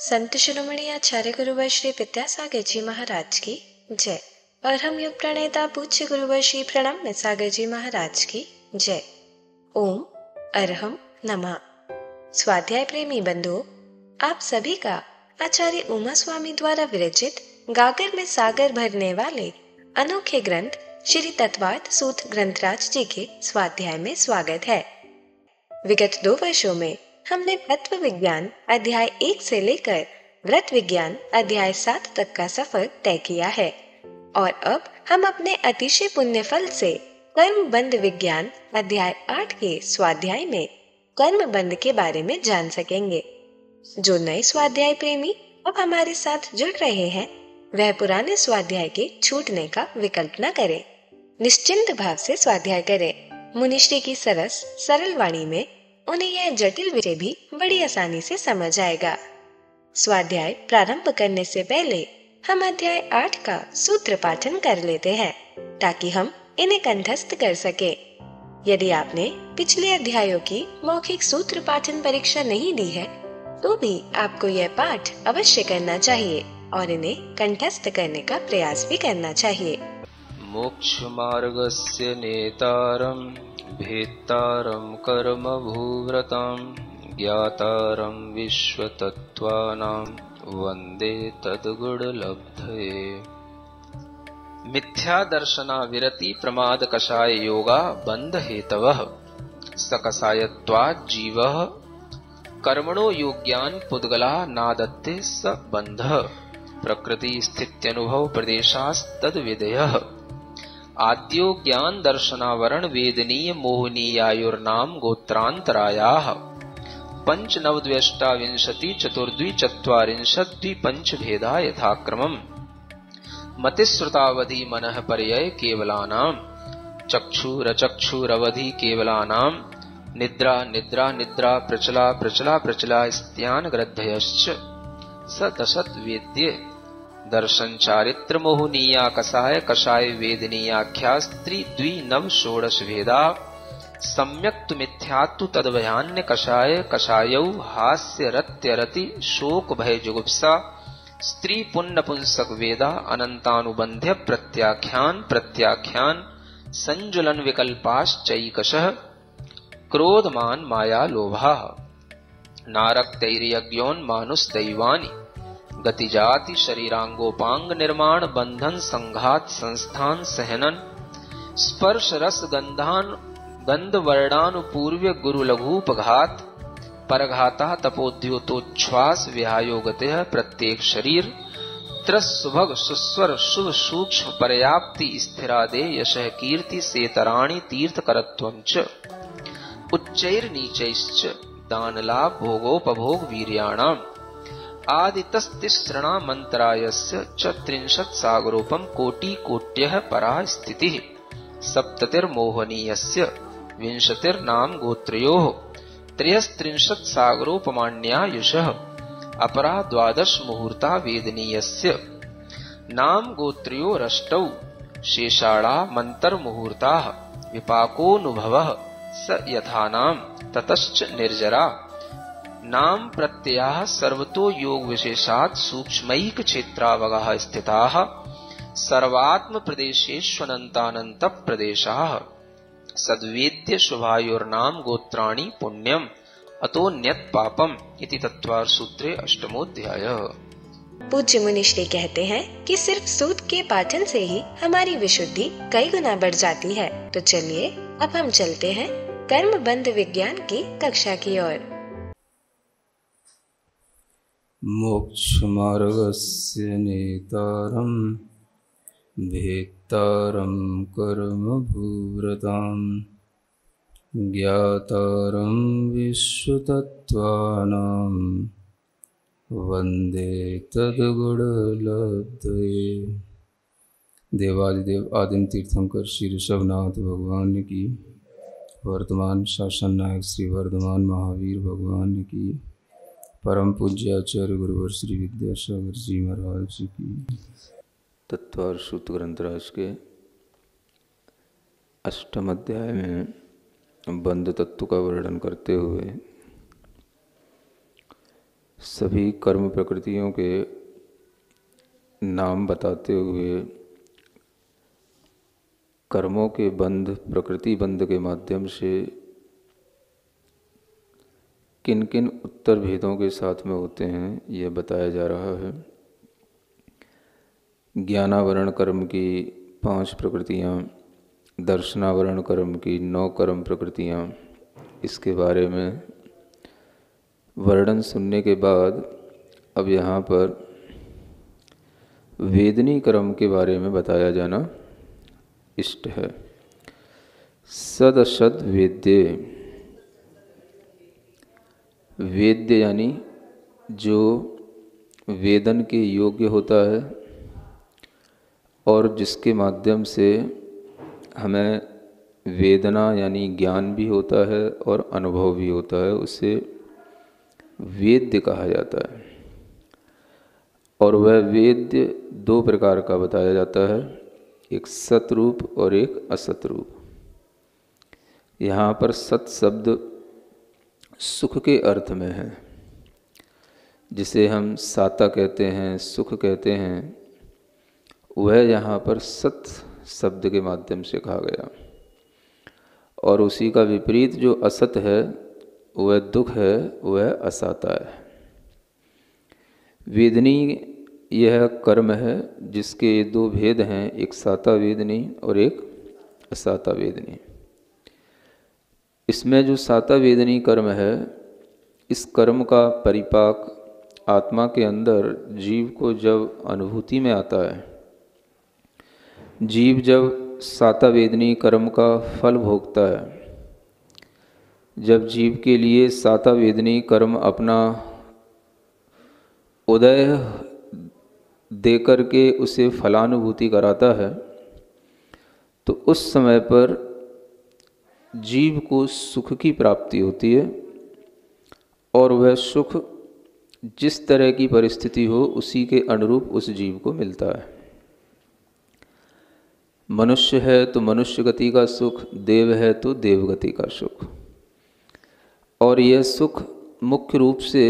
संत शिरोमणि आचार्य गुरुवर श्री विद्यासागर जी महाराज की जय। और हम युग प्रणेता पूज्य गुरुवर श्री प्रणम में सागर जी महाराज की जय। ओम अरहम नमः। स्वाध्याय प्रेमी बंधुओं आप सभी का आचार्य उमा स्वामी द्वारा विरचित गागर में सागर भरने वाले अनोखे ग्रंथ श्री तत्वार्थ सूत ग्रंथराज जी के स्वाध्याय में स्वागत है। विगत दो वर्षों में हमने तत्व विज्ञान अध्याय एक से लेकर व्रत विज्ञान अध्याय सात तक का सफ़र तय किया है। और अब हम अपने अतिशय पुण्य फल से कर्म बंद विज्ञान अध्याय आठ के स्वाध्याय में कर्म बंद के बारे में जान सकेंगे। जो नए स्वाध्याय प्रेमी अब हमारे साथ जुड़ रहे हैं, वह पुराने स्वाध्याय के छूटने का विकल्प न करें। निश्चिंत भाव से स्वाध्याय करें। मुनिश्री की सरस, सरल वाणी में उन्हें यह जटिल विषय भी बड़ी आसानी से समझ आएगा। स्वाध्याय प्रारंभ करने से पहले हम अध्याय आठ का सूत्र पाठन कर लेते हैं, ताकि हम इन्हें कंठस्थ कर सके। यदि आपने पिछले अध्यायों की मौखिक सूत्र पाठन परीक्षा नहीं दी है तो भी आपको यह पाठ अवश्य करना चाहिए और इन्हें कंठस्थ करने का प्रयास भी करना चाहिए। मोक्षमार्गस्य नेतारं भेत्तारं कर्मभूव्रतां ज्ञातारं विश्वतत्त्वानां वन्दे तद्गुणलब्धये। मिथ्यादर्शनाविरतिप्रमादकषाय योगा बन्धहेतवः सकषायत्वाज्जीवः कर्मणो योग्यान् पुद्गला नादत्ते स बन्धः। प्रकृतिस्थित्यनुभवप्रदेशास्तद्विधयः। आद्यो ज्ञान दर्शनावरण वेदनीय मोहनीयायुर्नाम गोत्रांतराया। पंच नवद्व्यष्टाविंशति चतुर्द्वि चत्वारिंशत् द्विपंच भेदा यथाक्रमम्। मतिश्रुतावधि मनः पर्यय केवलानाम्। चक्षुरचक्षुरवधि केवलानाम्। निद्रा निद्रा निद्रा, प्रचला प्रचला प्रचला स्त्यान ग्रद्धयश्च स दशत वेद्य दर्शन चारित्र मोहनीया, कसाय कषाय वेदनीयाख्या स्त्री द्वि नव षोडश भेदा सम्यक मिथ्यात्तु तदभयान्य कषाय, कषायौ हास्य रत्य रति, शोक भय जुगुप्सा। स्त्री पुण्य पुंसक वेदा अनंतानुबंध्य प्रत्याख्यान प्रत्याख्यान। संजुलन विकल्पाश्चैकश, क्रोधमान माया लोभा नारक तैर्यज्ञोन्मानुष दैवानी गति जाति शरीरांगोपांग निर्माण बंधन संघात संस्थान सहनन, स्पर्श रस गंधान गंध वर्णानुपूर्व गुरु लघुपघात परघाता तपोद्योतोच्छ्वास विहायोगते प्रत्येक शरीर त्रस्भग सुस्वर शुभ सूक्ष्म पर्याप्ति स्थिरादे यश कीर्ति सेतराणि तीर्थ करत्वंच उच्चैर नीचैश्च दान लाभ भोगोपभोग वीर्याणाम। आदितस्तिसृणामन्तरायस्य च त्रिंशत्सागरूपमकोटिकोट्यः परा स्थितिः। सप्ततिर्मोहनीयस्य विंशतिर्नामगोत्रयोः त्रयस्त्रिंशत्सागरोपमाण्यायुषः अपरा द्वादशमुहूर्ता वेदनीयस्य। द्वादशमुहूर्तावेदनीयस्य नामगोत्रयोरष्टौ शेषाडामन्तर्मुहूर्ता विपाकोऽनुभवः। स यथानाम्। ततश्च निर्जरा। नाम प्रत्यया सर्वतो योग विशेषात सूक्ष्मैक क्षेत्रावगा स्थिता सर्वात्म प्रदेशेष्वनंतानंत प्रदेश सद्वेद्य शुभायुर्नाम गोत्राणि पुण्यम, अतो न्यत पापम इति तत्वार सूत्रे अष्टमोध्याय पूज्य मुनिश्री कहते हैं कि सिर्फ़ सूत के पाठन से ही हमारी विशुद्धि कई गुना बढ़ जाती है। तो चलिए, अब हम चलते हैं कर्म बंद विज्ञान की कक्षा की ओर। मोक्षमार्गस्य नेतारं भेत्तारं कर्मभूव्रतां ज्ञातारं विश्वतत्त्वानां। वंदे तद्गुणलब्धये। देवादिदेव आदिम तीर्थंकर श्री ऋषभनाथ भगवान की, वर्तमान शासन नायक श्री वर्धमान महावीर भगवान की। परम पूज्य आचार्य गुरुवर श्री विद्यासागर जी महाराज जी की। तत्वार सूत्र ग्रंथराज के अष्टम अध्याय में बंद तत्व का वर्णन करते हुए सभी कर्म प्रकृतियों के नाम बताते हुए कर्मों के बंध प्रकृति बंध के माध्यम से किन किन उत्तर भेदों के साथ में होते हैं, यह बताया जा रहा है। ज्ञानावरण कर्म की पाँच प्रकृतियाँ, दर्शनावरण कर्म की नौ कर्म प्रकृतियाँ, इसके बारे में वर्णन सुनने के बाद अब यहाँ पर वेदनी कर्म के बारे में बताया जाना इष्ट है। सद असद वेद्य वेद्य यानी जो वेदन के योग्य होता है और जिसके माध्यम से हमें वेदना यानी ज्ञान भी होता है और अनुभव भी होता है, उसे वेद्य कहा जाता है। और वह वेद्य दो प्रकार का बताया जाता है, एक सतरूप और एक असत रूप यहाँ पर सत शब्द सुख के अर्थ में है, जिसे हम साता कहते हैं, सुख कहते हैं, वह यहाँ पर सत शब्द के माध्यम से कहा गया। और उसी का विपरीत जो असत है, वह दुख है, वह असाता है। वेदनी यह कर्म है, जिसके दो भेद हैं, एक साता वेदनी और एक असाता वेदनी। इसमें जो साता वेदनी कर्म है, इस कर्म का परिपाक आत्मा के अंदर जीव को जब अनुभूति में आता है, जीव जब साता वेदनी कर्म का फल भोगता है, जब जीव के लिए साता वेदनी कर्म अपना उदय दे कर के उसे फलानुभूति कराता है तो उस समय पर जीव को सुख की प्राप्ति होती है और वह सुख जिस तरह की परिस्थिति हो, उसी के अनुरूप उस जीव को मिलता है। मनुष्य है तो मनुष्य गति का सुख, देव है तो देव गति का सुख। और यह सुख मुख्य रूप से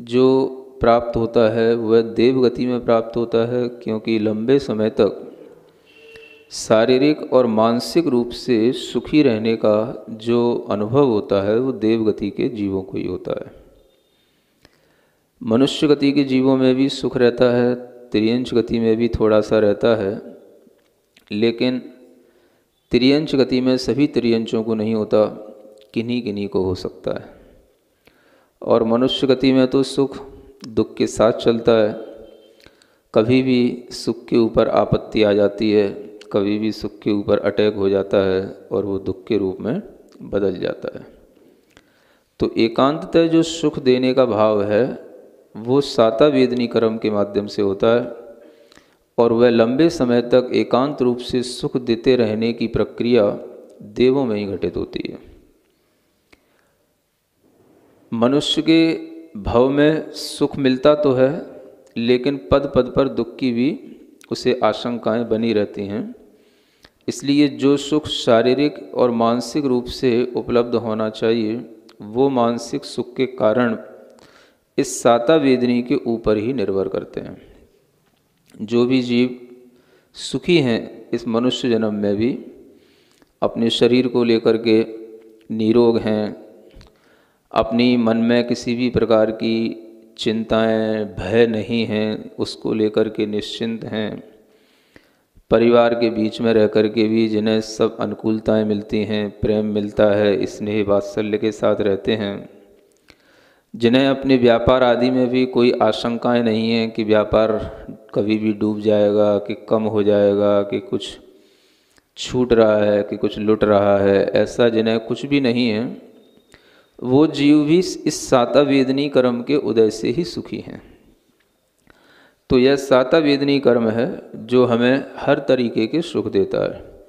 जो प्राप्त होता है, वह देव गति में प्राप्त होता है, क्योंकि लंबे समय तक शारीरिक और मानसिक रूप से सुखी रहने का जो अनुभव होता है, वो देवगति के जीवों को ही होता है। मनुष्य गति के जीवों में भी सुख रहता है त्रियंश गति में भी थोड़ा सा रहता है, लेकिन त्रियंश गति में सभी त्रियंशों को नहीं होता किन्हीं किन्हीं को हो सकता है। और मनुष्य गति में तो सुख, दुख के साथ चलता है, कभी भी सुख के ऊपर आपत्ति आ जाती है कभी भी सुख के ऊपर अटैक हो जाता है और वो दुख के रूप में बदल जाता है। तो एकांततः जो सुख देने का भाव है, वो साता वेदनी कर्म के माध्यम से होता है और वह लंबे समय तक एकांत रूप से सुख देते रहने की प्रक्रिया देवों में ही घटित होती है। मनुष्य के भाव में सुख मिलता तो है, लेकिन पद पद पर दुख की भी उसे आशंकाएँ बनी रहती हैं। इसलिए जो सुख शारीरिक और मानसिक रूप से उपलब्ध होना चाहिए, वो मानसिक सुख के कारण इस साता वेदनी के ऊपर ही निर्भर करते हैं। जो भी जीव सुखी हैं, इस मनुष्य जन्म में भी अपने शरीर को लेकर के निरोग हैं, अपनी मन में किसी भी प्रकार की चिंताएँ, भय नहीं हैं, उसको लेकर के निश्चिंत हैं। परिवार के बीच में रह कर के भी जिन्हें सब अनुकूलताएँ मिलती हैं, प्रेम मिलता है, स्नेह वात्सल्य के साथ रहते हैं। जिन्हें अपने व्यापार आदि में भी कोई आशंकाएँ नहीं हैं कि व्यापार कभी भी डूब जाएगा, कि कम हो जाएगा, कि कुछ छूट रहा है, कि कुछ लुट रहा है, ऐसा जिन्हें कुछ भी नहीं है, वो जीव भी इस साता वेदनी कर्म के उदय से ही सुखी हैं। तो यह साता वेदनी कर्म है, जो हमें हर तरीके के सुख देता है।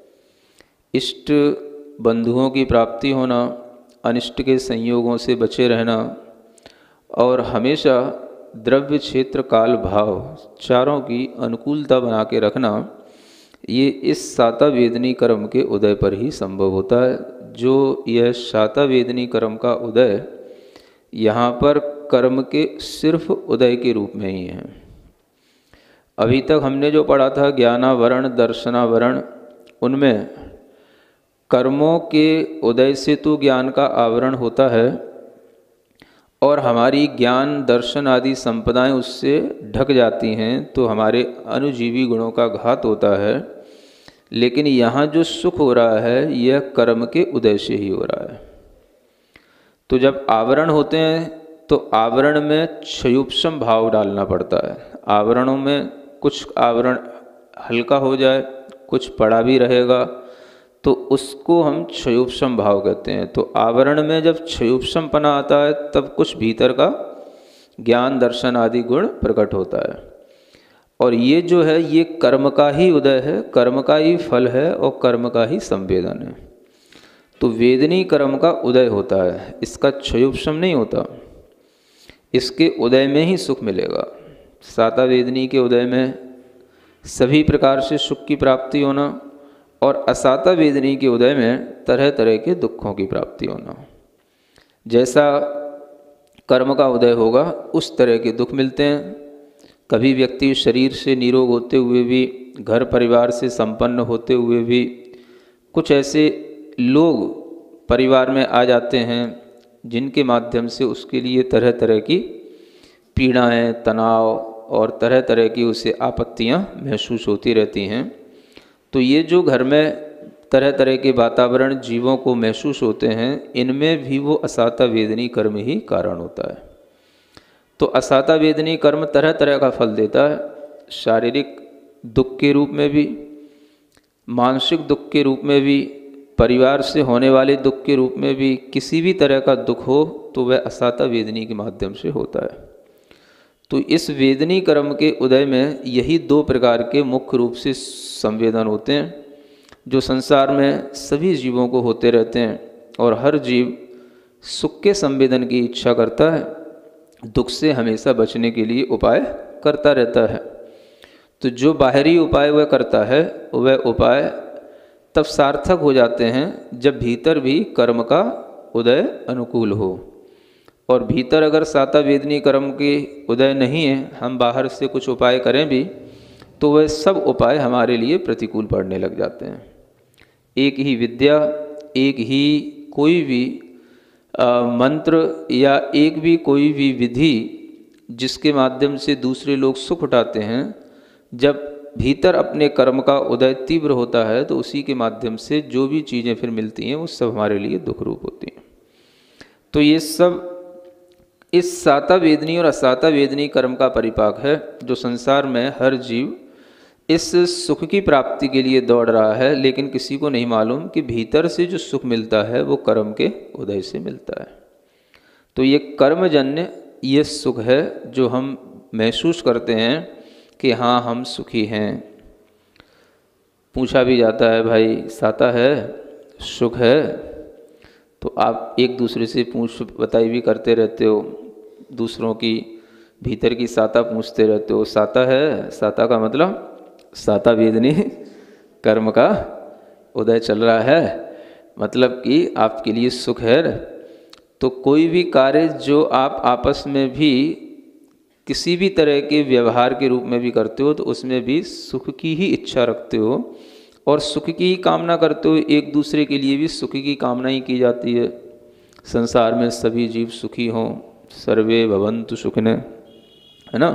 इष्ट बंधुओं की प्राप्ति होना, अनिष्ट के संयोगों से बचे रहना, और हमेशा द्रव्य क्षेत्र काल भाव चारों की अनुकूलता बना के रखना, ये इस साता वेदनी कर्म के उदय पर ही संभव होता है। जो यह साता वेदनी कर्म का उदय यहाँ पर कर्म के सिर्फ़ उदय के रूप में ही हैं। अभी तक हमने जो पढ़ा था, ज्ञानावरण, दर्शनावरण, उनमें कर्मों के उदय से तो ज्ञान का आवरण होता है और हमारी ज्ञान, दर्शन आदि संपदाएँ उससे ढक जाती हैं तो हमारे अनुजीवी गुणों का घात होता है। लेकिन यहाँ जो सुख हो रहा है, यह कर्म के उदय से ही हो रहा है। तो जब आवरण होते हैं तो आवरण में क्षयुपम भाव डालना पड़ता है। आवरणों में कुछ आवरण हल्का हो जाए, कुछ पड़ा भी रहेगा तो उसको हम क्षयोपम भाव कहते हैं। तो आवरण में जब क्षयोपम पना आता है, तब कुछ भीतर का ज्ञान, दर्शन आदि गुण प्रकट होता है। और ये जो है, ये कर्म का ही उदय है, कर्म का ही फल है और कर्म का ही संवेदन है। तो वेदनी कर्म का उदय होता है, इसका क्षयोपम नहीं होता, इसके उदय में ही सुख मिलेगा। साता वेदनी के उदय में सभी प्रकार से सुख की प्राप्ति होना और असाता वेदनी के उदय में तरह तरह के दुखों की प्राप्ति होना। जैसा कर्म का उदय होगा, उस तरह के दुख मिलते हैं। कभी व्यक्ति शरीर से निरोग होते हुए भी, घर परिवार से संपन्न होते हुए भी, कुछ ऐसे लोग परिवार में आ जाते हैं, जिनके माध्यम से उसके लिए तरह तरह की पीड़ाएँ, तनाव और तरह तरह की उसे आपत्तियाँ महसूस होती रहती हैं। तो ये जो घर में तरह तरह के वातावरण जीवों को महसूस होते हैं, इनमें भी वो असाता वेदनी कर्म ही कारण होता है। तो असाता वेदनी कर्म तरह तरह का फल देता है, शारीरिक दुख के रूप में भी, मानसिक दुख के रूप में भी, परिवार से होने वाले दुख के रूप में भी किसी भी तरह का दुख हो तो वह असाता वेदनी के माध्यम से होता है। तो इस वेदनी कर्म के उदय में यही दो प्रकार के मुख्य रूप से संवेदन होते हैं, जो संसार में सभी जीवों को होते रहते हैं और हर जीव सुख के संवेदन की इच्छा करता है, दुख से हमेशा बचने के लिए उपाय करता रहता है। तो जो बाहरी उपाय वह करता है, वह उपाय तब सार्थक हो जाते हैं जब भीतर भी कर्म का उदय अनुकूल हो। और भीतर अगर साता वेदनी कर्म के उदय नहीं है हम बाहर से कुछ उपाय करें भी तो वह सब उपाय हमारे लिए प्रतिकूल पड़ने लग जाते हैं। एक ही विद्या एक ही कोई भी आ, मंत्र या एक भी कोई भी विधि जिसके माध्यम से दूसरे लोग सुख उठाते हैं जब भीतर अपने कर्म का उदय तीव्र होता है तो उसी के माध्यम से जो भी चीज़ें फिर मिलती हैं वो सब हमारे लिए दुख रूप होती हैं। तो ये सब इस साता वेदनी और असाता वेदनी कर्म का परिपाक है, जो संसार में हर जीव इस सुख की प्राप्ति के लिए दौड़ रहा है, लेकिन किसी को नहीं मालूम कि भीतर से जो सुख मिलता है, वो कर्म के उदय से मिलता है। तो ये कर्मजन्य ये सुख है, जो हम महसूस करते हैं कि हाँ हम सुखी हैं। पूछा भी जाता है, भाई, साता है, सुख है? तो आप एक दूसरे से पूछ, बताई भी करते रहते हो। दूसरों की भीतर की साता पूछते रहते हो। साता है? साता का मतलब साता वेदनी कर्म का उदय चल रहा है। मतलब कि आपके लिए सुख है। तो कोई भी कार्य जो आप आपस में भी किसी भी तरह के व्यवहार के रूप में भी करते हो तो उसमें भी सुख की ही इच्छा रखते हो। और सुख की ही कामना करते हो, एक दूसरे के लिए भी सुख की कामना ही की जाती है। संसार में सभी जीव सुखी हों। सर्वे भवंतु सुखने, है ना?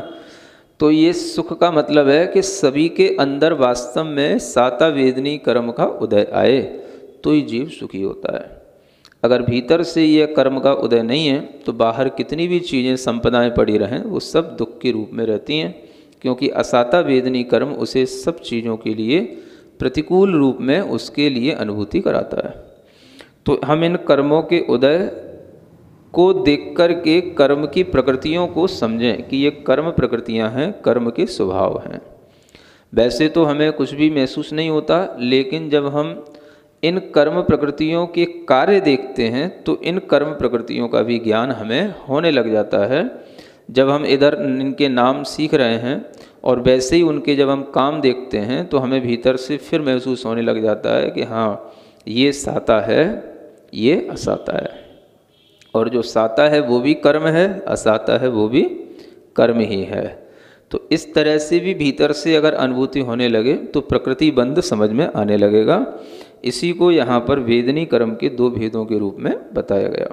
तो ये सुख का मतलब है कि सभी के अंदर वास्तव में साता वेदनी कर्म का उदय आए तो ही जीव सुखी होता है। अगर भीतर से यह कर्म का उदय नहीं है तो बाहर कितनी भी चीज़ें, संपदाएँ पड़ी रहें, वो सब दुख के रूप में रहती हैं, क्योंकि असाता वेदनी कर्म उसे सब चीज़ों के लिए प्रतिकूल रूप में उसके लिए अनुभूति कराता है। तो हम इन कर्मों के उदय को देख कर के कर्म की प्रकृतियों को समझें कि ये कर्म प्रकृतियाँ हैं, कर्म के स्वभाव हैं। वैसे तो हमें कुछ भी महसूस नहीं होता, लेकिन जब हम इन कर्म प्रकृतियों के कार्य देखते हैं तो इन कर्म प्रकृतियों का भी ज्ञान हमें होने लग जाता है। जब हम इधर इनके नाम सीख रहे हैं, और वैसे ही उनके जब हम काम देखते हैं तो हमें भीतर से फिर महसूस होने लग जाता है कि हाँ ये साता है, ये असाता है। और जो साता है वो भी कर्म है, असाता है वो भी कर्म ही है। तो इस तरह से भी भीतर से अगर अनुभूति होने लगे तो प्रकृति बंध समझ में आने लगेगा। इसी को यहाँ पर वेदनी कर्म के दो भेदों के रूप में बताया गया।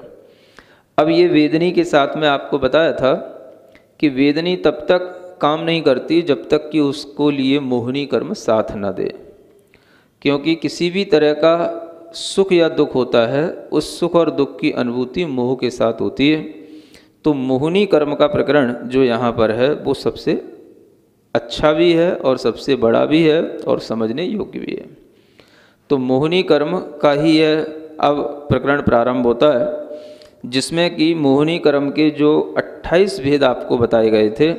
अब ये वेदनी के साथ में आपको बताया था कि वेदनी तब तक काम नहीं करती जब तक कि उसको लिए मोहनी कर्म साथ न दे। क्योंकि किसी भी तरह का सुख या दुख होता है, उस सुख और दुख की अनुभूति मोह के साथ होती है। तो मोहनी कर्म का प्रकरण जो यहाँ पर है, वो सबसे अच्छा भी है और सबसे बड़ा भी है और समझने योग्य भी है। तो मोहनी कर्म का ही यह अब प्रकरण प्रारंभ होता है, जिसमें कि मोहनी कर्म के जो 28 भेद आपको बताए गए थे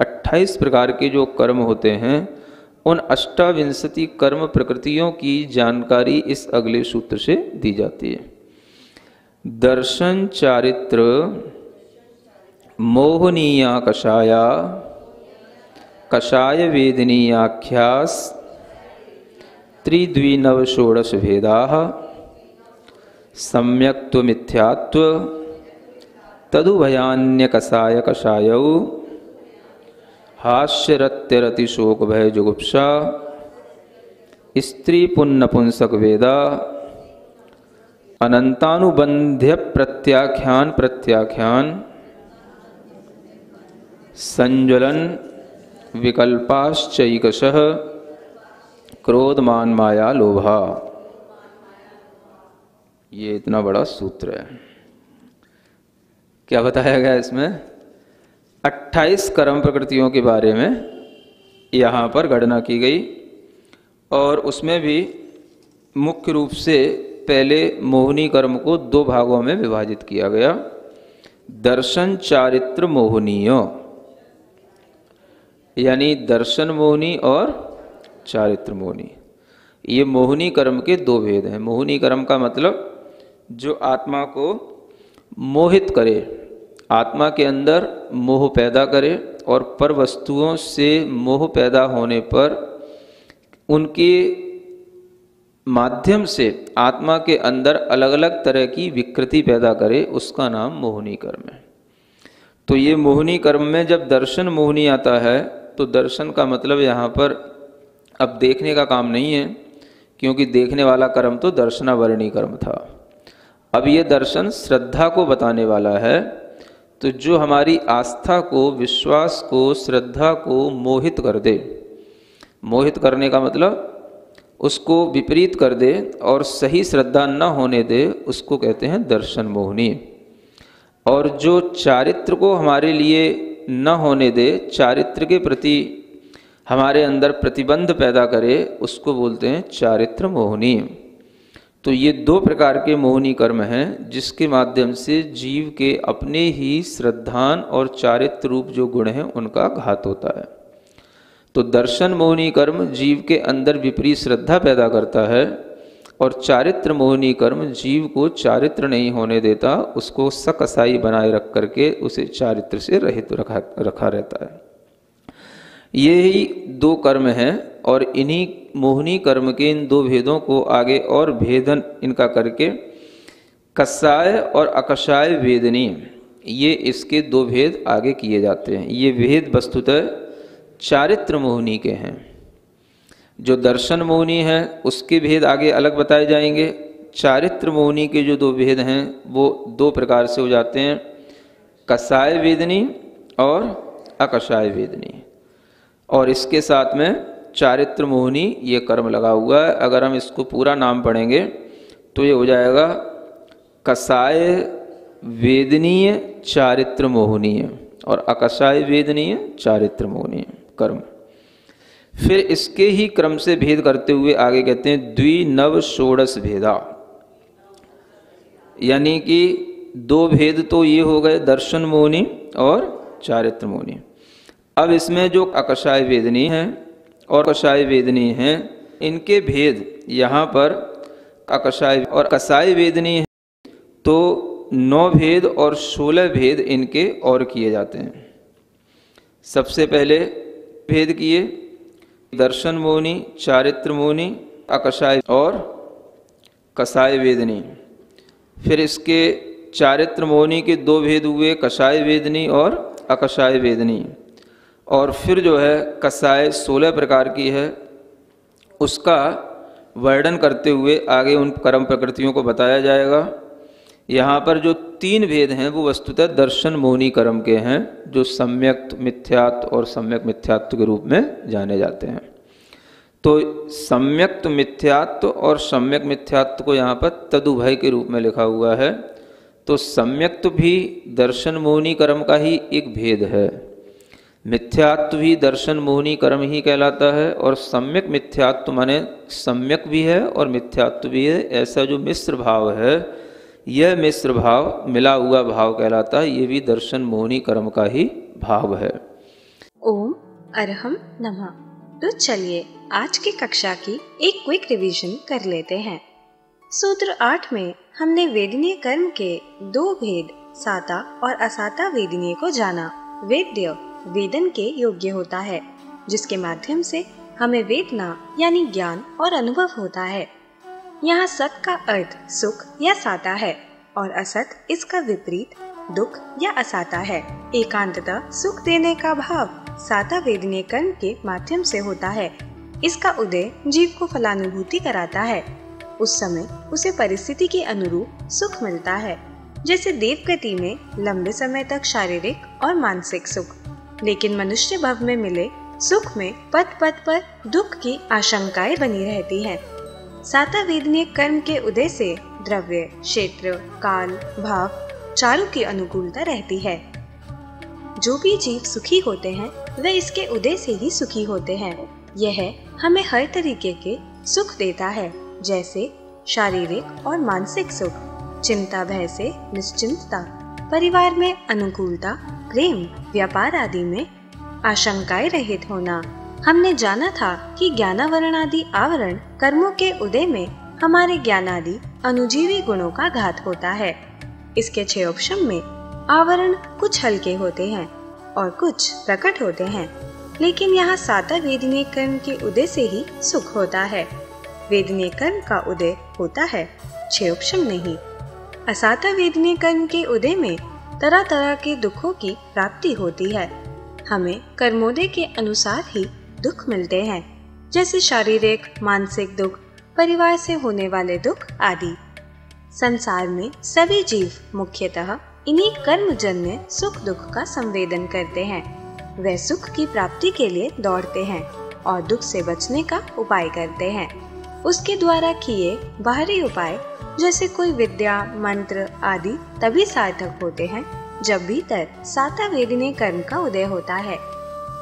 28 प्रकार के जो कर्म होते हैं उन अष्टाविंशति कर्म प्रकृतियों की जानकारी इस अगले सूत्र से दी जाती है। दर्शन चारित्र मोहनीया कषाया कषाय वेदनीयाख्यास त्रिद्विनव षोडश भेदा सम्यक्त्व मिथ्यात्व तदुभयान्य कषाय कषायौ हास्यरत्यरतिशोक भय जुगुप्सा स्त्री पुण्यपुंसक वेदा अनंतानुबंध्य प्रत्याख्यान प्रत्याख्यान संज्वलन विकल्पाश्चैकश क्रोधमान माया लोभा ये इतना बड़ा सूत्र है। क्या बताया गया इसमें? 28 कर्म प्रकृतियों के बारे में यहाँ पर गणना की गई और उसमें भी मुख्य रूप से पहले मोहनी कर्म को दो भागों में विभाजित किया गया। दर्शन चारित्र मोहनीय, यानी दर्शन मोहनी और चारित्र मोहनी। ये मोहनी कर्म के दो भेद हैं। मोहनी कर्म का मतलब जो आत्मा को मोहित करे आत्मा के अंदर मोह पैदा करे और पर वस्तुओं से मोह पैदा होने पर उनके माध्यम से आत्मा के अंदर अलग अलग तरह की विकृति पैदा करे, उसका नाम मोहनी कर्म है। तो ये मोहनी कर्म में जब दर्शन मोहनी आता है तो दर्शन का मतलब यहाँ पर अब देखने का काम नहीं है, क्योंकि देखने वाला कर्म तो दर्शनावरणी कर्म था। अब ये दर्शन श्रद्धा को बताने वाला है तो जो हमारी आस्था को, विश्वास को, श्रद्धा को मोहित कर दे। मोहित करने का मतलब उसको विपरीत कर दे और सही श्रद्धा न होने दे, उसको कहते हैं दर्शन मोहनी। और जो चारित्र को हमारे लिए न होने दे, चारित्र के प्रति हमारे अंदर प्रतिबंध पैदा करे, उसको बोलते हैं चारित्र मोहनी। तो ये दो प्रकार के मोहनी कर्म हैं, जिसके माध्यम से जीव के अपने ही श्रद्धान और चारित्र रूप जो गुण हैं, उनका घात होता है। तो दर्शन मोहनी कर्म जीव के अंदर विपरीत श्रद्धा पैदा करता है और चारित्र मोहनी कर्म जीव को चारित्र नहीं होने देता, उसको सकसाई बनाए रख करके उसे चारित्र से रहित रखा रखा रहता है। ये ही दो कर्म हैं और इन्हीं मोहनी कर्म के इन दो भेदों को आगे और भेदन इनका करके कसाय और अकसाय वेदनी, ये इसके दो भेद आगे किए जाते हैं। ये भेद वस्तुतः चारित्र मोहनी के हैं। जो दर्शन मोहनी है, उसके भेद आगे अलग बताए जाएँगे। चारित्र मोहनी के जो दो भेद हैं, वो दो प्रकार से हो जाते हैं। कसाय वेदनी और अकसाय वेदनी। और इसके साथ में चारित्र मोहनी ये कर्म लगा हुआ है। अगर हम इसको पूरा नाम पढ़ेंगे तो ये हो जाएगा कसाय वेदनीय चारित्र मोहनीय। और अकसाय वेदनीय चारित्र मोहनीय कर्म। फिर इसके ही क्रम से भेद करते हुए आगे कहते हैं, द्विनव षोड़श भेदा। यानी कि दो भेद तो ये हो गए, दर्शन मोनी और चारित्र मोनी अब इसमें जो अकषाय वेदनी है और कषाय वेदनी है, इनके भेद यहाँ पर अकषाय और कसाय वेदनी है तो नौ भेद और सोलह भेद इनके और किए जाते हैं। सबसे पहले भेद किए, दर्शन मोनी चारित्र मोनी अकषाय और कसाय वेदनी। फिर इसके चारित्र मोहनी के दो भेद हुए कषाय वेदनी और अकषाय वेदनी। और फिर जो है कषाय सोलह प्रकार की है, उसका वर्णन करते हुए आगे उन कर्म प्रकृतियों को बताया जाएगा। यहाँ पर जो तीन भेद हैं, वो वस्तुतः दर्शन मोहनी कर्म के हैं, जो सम्यक मिथ्यात्व और सम्यक मिथ्यात्व के रूप में जाने जाते हैं। तो सम्यक्त मिथ्यात्व और सम्यक मिथ्यात्व को यहाँ पर तदुभय के रूप में लिखा हुआ है। तो सम्यक्त भी दर्शन मोहनी कर्म का ही एक भेद है। मिथ्यात्व भी दर्शन मोहनी कर्म ही कहलाता है और सम्यक मिथ्यात्व माने सम्यक भी है और मिथ्यात्व भी है। ऐसा जो मिश्र भाव है, यह मिश्र भाव, मिला हुआ भाव कहलाता है, ये भी दर्शन मोहनी कर्म का ही भाव है। ओम अरहम नमः। तो चलिए, आज की कक्षा की एक क्विक रिवीजन कर लेते हैं। सूत्र आठ में हमने वेदनीय कर्म के दो भेद, साता और असाता वेदनीय को जाना। वेद्य वेदन के योग्य होता है, जिसके माध्यम से हमें वेदना यानी ज्ञान और अनुभव होता है। यहाँ सत का अर्थ सुख या साता है और असत इसका विपरीत दुख या असाता है। एकांतता सुख देने का भाव साता वेदनीय कर्म के माध्यम से होता है। इसका उदय जीव को फलानुभूति कराता है। उस समय उसे परिस्थिति के अनुरूप सुख मिलता है, जैसे देव गति में लंबे समय तक शारीरिक और मानसिक सुख। लेकिन मनुष्य भव में मिले, सुख में पद पद पर दुख की आशंकाएँ बनी रहती हैं। साता वेदनीय कर्म के उदय से द्रव्य, क्षेत्र, काल, भाव, चारों की अनुकूलता रहती है जो भी जीव सुखी होते हैं, वे इसके उदय से ही सुखी होते हैं यह हमें हर तरीके के सुख देता है, जैसे शारीरिक और मानसिक सुख, चिंता, भय से निश्चिंतता, परिवार में अनुकूलता प्रेम, व्यापार आदि में आशंकाएँ रहित होना। हमने जाना था कि ज्ञानावरण आदि आवरण कर्मों के उदय में हमारे ज्ञान आदि अनुजीवी गुणों का घात होता है। इसके क्षयोपम में आवरण कुछ हल्के होते हैं और कुछ प्रकट होते हैं, लेकिन यहाँ साता वेदनीय कर्म के उदय से ही सुख होता है। वेदनीय कर्म का उदय होता है, छह क्षयोपम नहीं। असाता वेदनीय कर्म के उदय में तरह तरह के दुखों की प्राप्ति होती है। हमें कर्मोदय के अनुसार ही दुख मिलते हैं, जैसे शारीरिक, मानसिक दुख, परिवार से होने वाले दुख आदि। संसार में सभी जीव मुख्यतः इन्हीं कर्म कर्मजन्य सुख दुख का संवेदन करते हैं। वे सुख की प्राप्ति के लिए दौड़ते हैं और दुख से बचने का उपाय करते हैं। उसके द्वारा किए बाहरी उपाय जैसे कोई विद्या, मंत्र आदि तभी सार्थक होते हैं, जब भीतर साता वेदनीय कर्म का उदय होता है।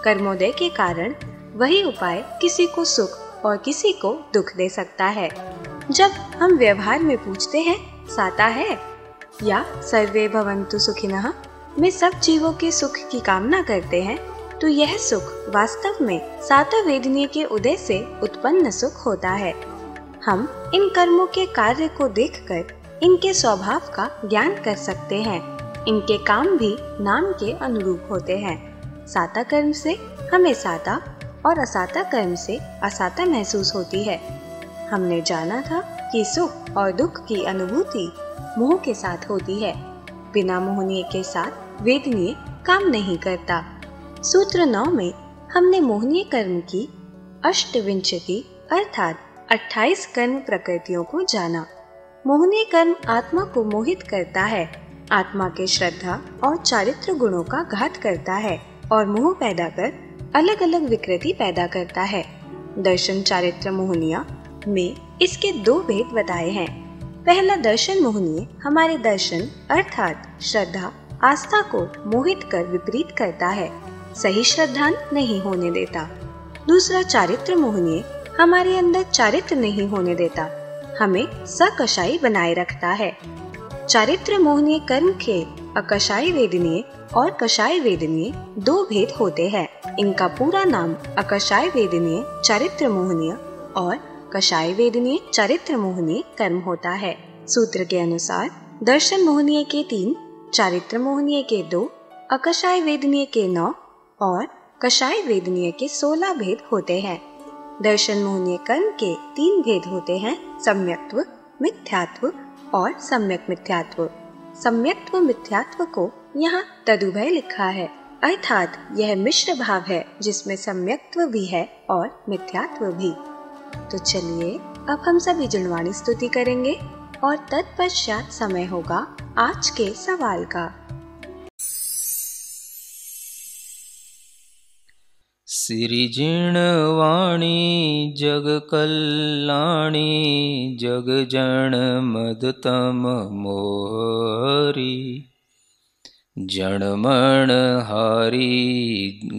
कर्मोदय के कारण वही उपाय किसी को सुख और किसी को दुख दे सकता है। जब हम व्यवहार में पूछते हैं, साता है? या सर्वे भवंतु सुखिनः, में सब जीवों के सुख की कामना करते हैं तो यह सुख वास्तव में साता वेदनीय के उदय से उत्पन्न सुख होता है। हम इन कर्मों के कार्य को देखकर इनके स्वभाव का ज्ञान कर सकते हैं। इनके काम भी नाम के अनुरूप होते हैं। साता कर्म से हमें साता और असाता कर्म से असाता महसूस होती है। हमने जाना था कि सुख और दुख की अनुभूति मोह के साथ होती है। बिना मोहनीय के साथ वेदनीय काम नहीं करता। सूत्र नौ में हमने मोहनीय कर्म की अष्टविंशति अर्थात 28 कर्म प्रकृतियों को जाना। मोहनी कर्म आत्मा को मोहित करता है। आत्मा के श्रद्धा और चारित्र गुणों का घात करता है और मोह पैदा कर अलग अलग विकृति पैदा करता है। दर्शन चारित्र मोहनिया में इसके दो भेद बताए हैं। पहला दर्शन मोहनीय हमारे दर्शन अर्थात श्रद्धा, आस्था को मोहित कर विपरीत करता है। सही श्रद्धा नहीं होने देता। दूसरा चारित्र मोहनीय हमारे अंदर चारित्र नहीं होने देता। हमें सकशाई बनाए रखता है। चारित्र मोहनीय कर्म के अकशाई वेदनीय और कषाय वेदनीय दो भेद होते हैं। इनका पूरा नाम अकशाय वेदनीय चारित्र मोहनीय और कषाय वेदनीय चारित्र मोहनीय कर्म होता है। सूत्र के अनुसार दर्शन मोहनीय के तीन, चारित्र मोहनीय के दो, अकशाय वेदनीय के नौ और कषाय वेदनीय के सोलह भेद होते हैं। दर्शन मोहनीय कर्म के तीन भेद होते हैं, सम्यक्त्व, मिथ्यात्व और सम्यक मिथ्यात्व। सम्यक्त्व, मिथ्यात्व को यहाँ तदुभय लिखा है। अर्थात यह मिश्र भाव है, जिसमें सम्यक्त्व भी है और मिथ्यात्व भी। तो चलिए, अब हम सभी जुलवाणी स्तुति करेंगे और तत्पश्चात समय होगा आज के सवाल का। सिरिजवाणी जगकल्याणि जग जन मदतम मोरि जनमहारि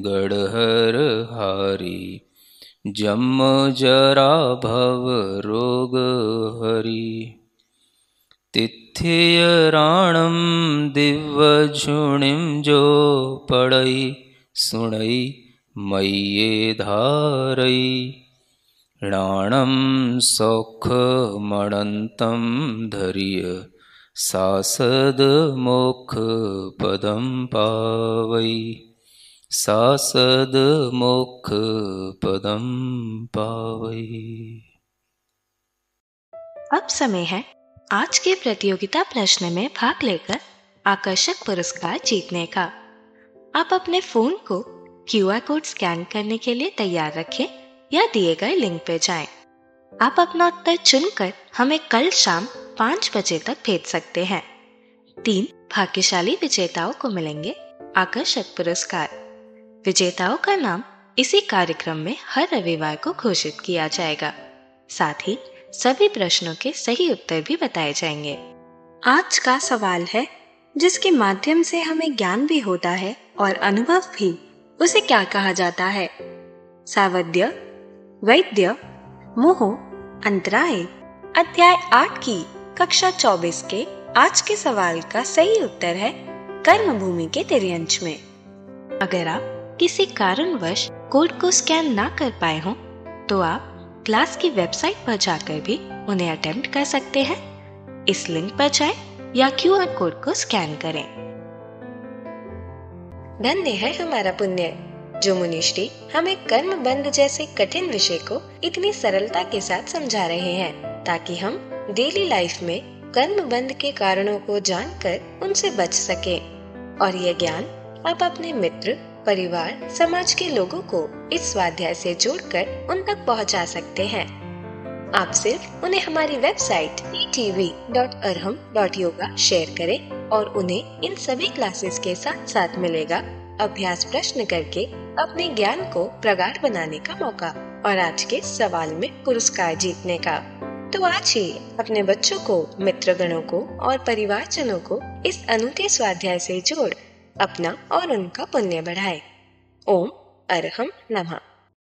गढहरहारि जम जराभवरोगहरियराणं दिवझुणिं जो पडै सुणै मय्ये धारयि। णाणं सौखमणन्तं धर्य सासद मोक्ष पदम पावई सासद मोक्ष पदम पावई अब समय है आज के प्रतियोगिता प्रश्न में भाग लेकर आकर्षक पुरस्कार जीतने का। आप अपने फ़ोन को क्यू आर कोड स्कैन करने के लिए तैयार रखें या दिए गए लिंक पे जाएँ। आप अपना उत्तर चुनकर हमें कल शाम पाँच बजे तक भेज सकते हैं। तीन भाग्यशाली विजेताओं को मिलेंगे आकर्षक पुरस्कार। विजेताओं का नाम इसी कार्यक्रम में हर रविवार को घोषित किया जाएगा। साथ ही सभी प्रश्नों के सही उत्तर भी बताए जाएँगे। आज का सवाल है, जिसके माध्यम से हमें ज्ञान भी होता है और अनुभव भी। उसे क्या कहा जाता है? सावध्य, वैद्य, मोह, अंतराय। अध्याय आठ की कक्षा चौबीस के आज के सवाल का सही उत्तर है कर्म भूमि के तिरंश में। अगर आप किसी कारणवश कोड को स्कैन ना कर पाए हो तो आप क्लास की वेबसाइट पर जाकर भी उन्हें अटेम्प्ट कर सकते हैं। इस लिंक पर जाएँ या क्यू आर कोड को स्कैन करें। धन्य है हमारा पुण्य। जो मुनिश्री हमें कर्म बंद जैसे कठिन विषय को इतनी सरलता के साथ समझा रहे हैं, ताकि हम डेली लाइफ में कर्म बंद के कारणों को जानकर उनसे बच सके। और यह ज्ञान आप अपने मित्र, परिवार, समाज के लोगों को इस स्वाध्याय से जोड़कर उन तक पहुँचा सकते हैं। आप सिर्फ़ उन्हें हमारी वेबसाइट योगा शेयर करें और उन्हें इन सभी क्लासेस के साथ साथ मिलेगा। अभ्यास प्रश्न करके अपने ज्ञान को प्रगाढ़ बनाने का मौका और आज के सवाल में पुरस्कार जीतने का। तो आज ही अपने बच्चों को, मित्रगणों को और परिवारजनों को इस अनूठे स्वाध्याय से जोड़ अपना और उनका पुण्य बढ़ाए। ओम अरहम नमः।